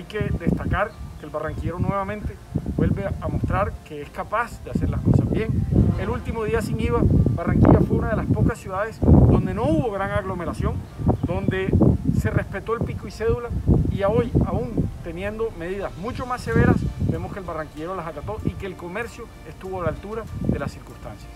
hay que destacar que el barranquillero nuevamente vuelve a mostrar que es capaz de hacer las cosas bien. El último día sin IVA, Barranquilla fue una de las pocas ciudades donde no hubo gran aglomeración, donde se respetó el pico y cédula y hoy, aún teniendo medidas mucho más severas, vemos que el barranquillero las acató y que el comercio estuvo a la altura de las circunstancias.